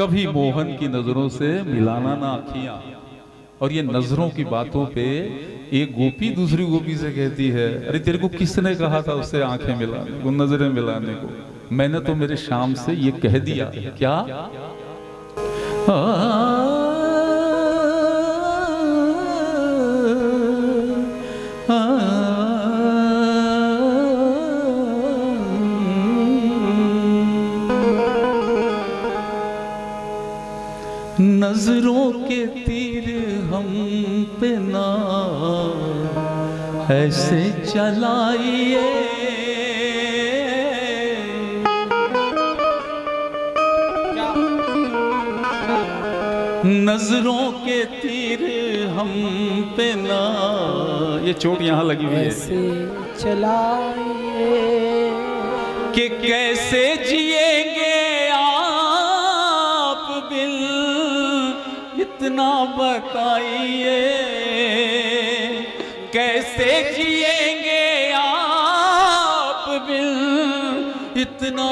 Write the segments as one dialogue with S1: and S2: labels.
S1: कभी मोहन की नज़रों से मिलाना ना आखिया और ये नज़रों की बातों पे एक गोपी दूसरी गोपी से कहती है अरे तेरे को किसने कहा था उससे आँखें मिलाने को नज़रें मिलाने को? मैंने तो मेरे शाम से ये कह दिया क्या? नज़रों के तीर हम पे ना। ऐसे चलाइए। नज़रों के तीर हम पे ना। ये चोट यहाँ लगी हुई है।
S2: ऐसे चलाइए।
S1: कि कैसे इतना बताइए, कैसे जिएँगे आप बिन इतना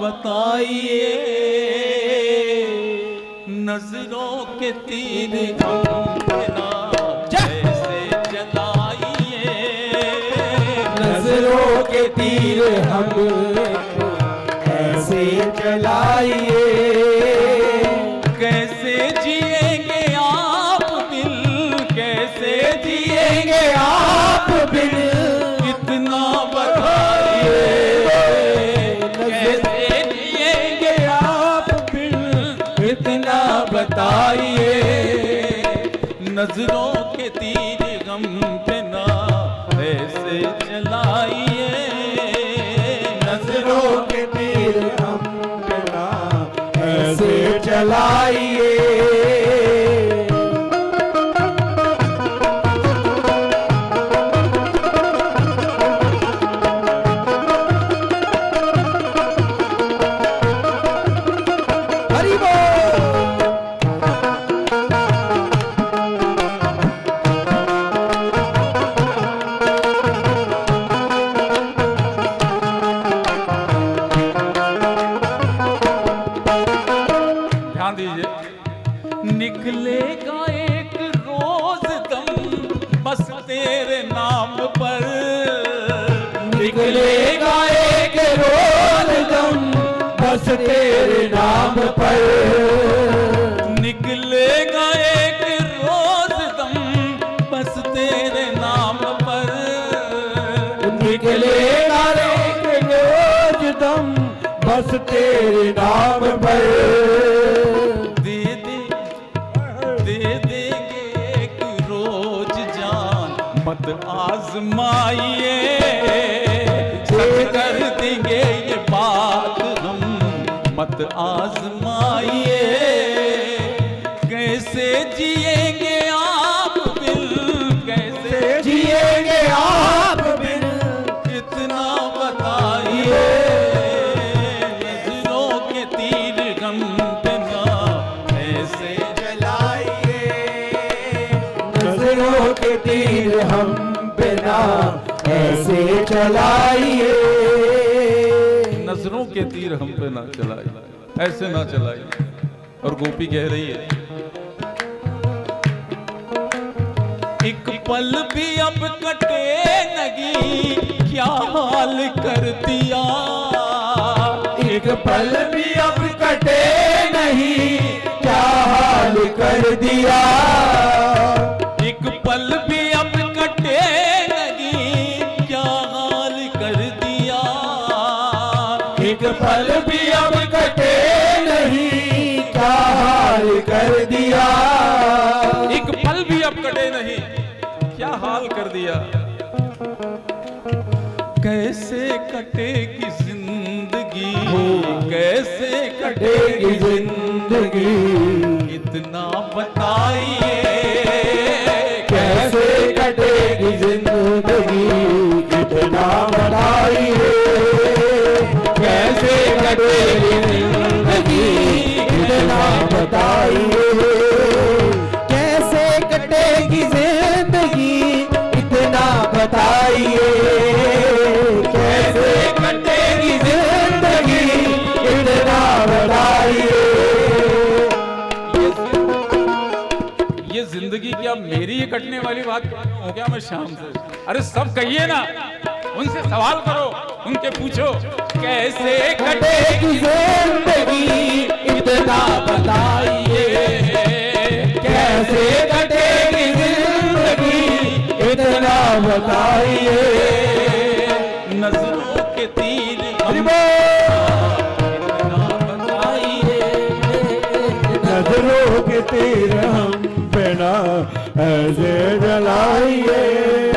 S1: बताइए, नज़रों के तीर ना जैसे जलाइए?
S2: नज़रों के तीर हम ऐसे चलाइए
S1: नज़रों के तीर गम पे ना ऐसे चलाइए।
S2: नज़रों के तीर गम पे ना ऐसे चलाइए।
S1: पर
S2: निकलेगा एक रोज दम बस तेरे नाम पर।
S1: निकलेगा एक रोज दम बस तेरे नाम पर। दे दे दे देंगे एक रोज जान। मत आजमाइए। मत आजमाइए। कैसे जिएँगे आप बिन कैसे
S2: जिएँगे आप बिन
S1: इतना बताइए। नज़रों के तीर गम पे ना ऐसे
S2: जलाइए। नज़रों के तीर हम बिना ऐसे चलाइए
S1: नज़रों के तीर हम पे ना चलाइए ऐसे ना चलाइए और गोपी कह रही है, एक पल भी अब कटे नगी क्या हाल कर दिया।
S2: एक पल भी अब कटे नहीं क्या हाल कर दिया।
S1: कर दिया।
S2: एक पल भी अब कटे नहीं। क्या हाल कर दिया।
S1: कैसे कटेगी ज़िंदगी? कैसे
S2: कटेगी ज़िंदगी?
S1: इतना बताइए।
S2: बताइए कैसे कटेगी ज़िंदगी? इतना बताइए। ये ज़िंदगी क्या मेरी ही
S1: कटने वाली बात हो गया मैं शाम से? अरे सब कहिए ना, उनसे सवाल करो, उनके पूछो। कैसे कटेगी
S2: ज़िंदगी? इतना बताइए। बताइए
S1: नज़रों के तीर बताइए
S2: नज़रों के तीर हम बिना ऐसे जलाइए।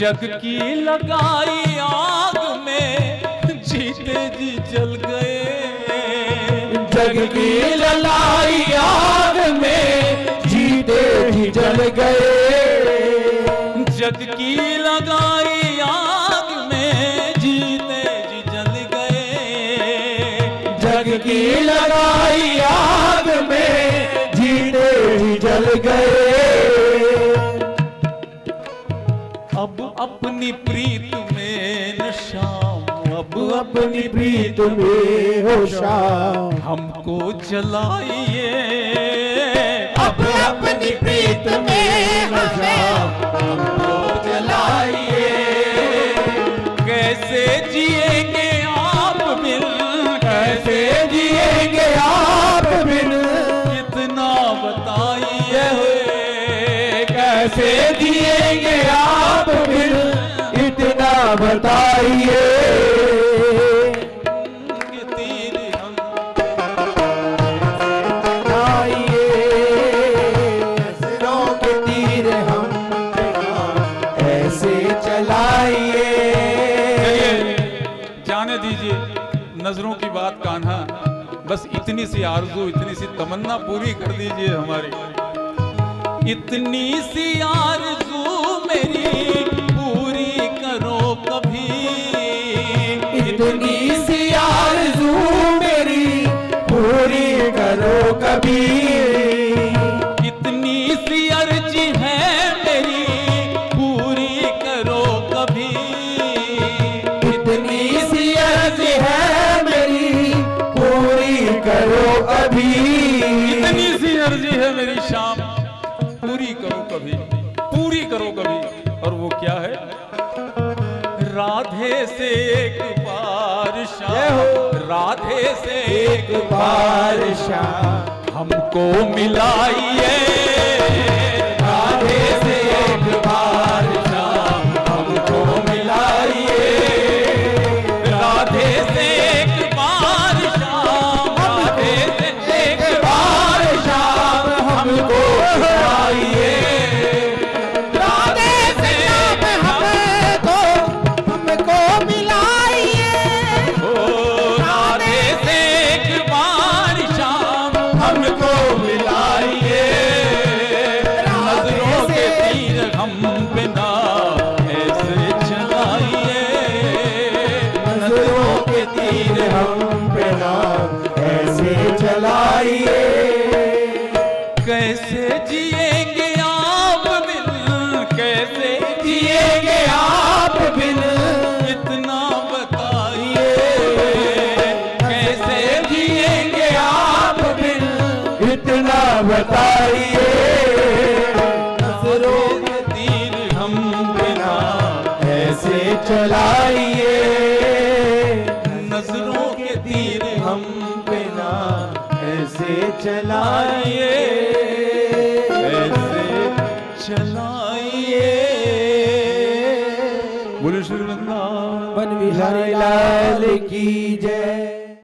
S1: जग की लगाई आग में जीते जी जल गए।
S2: जग की ललाई आग में जीते ही जल गए।
S1: जग की लगाई आग में जीते जी जल गए।
S2: जग की लगाई आग में जीते ही जल गए।
S1: अपनी प्रीत में नशा शाम। अब
S2: अपनी प्रीत में हो शाम।
S1: हमको जलाइए
S2: अब अपनी प्रीत में हो
S1: बताइए।
S2: नज़रों के तीर हम ऐसे चलाइए।
S1: जाने दीजिए नज़रों की बात कान्हा। बस इतनी सी आरज़ू इतनी सी तमन्ना पूरी कर दीजिए हमारी। इतनी सी आरज़ू
S2: इतनी सी
S1: अर्जी है मेरी शाम। पूरी करो कभी। पूरी करो कभी। और वो क्या है? राधे से एक बार शाम राधे से एक बार शाम हमको मिलाइए जिएँगे आप बिन। इतना बताइए कैसे जिएँगे
S2: आप बिन? इतना बताइए।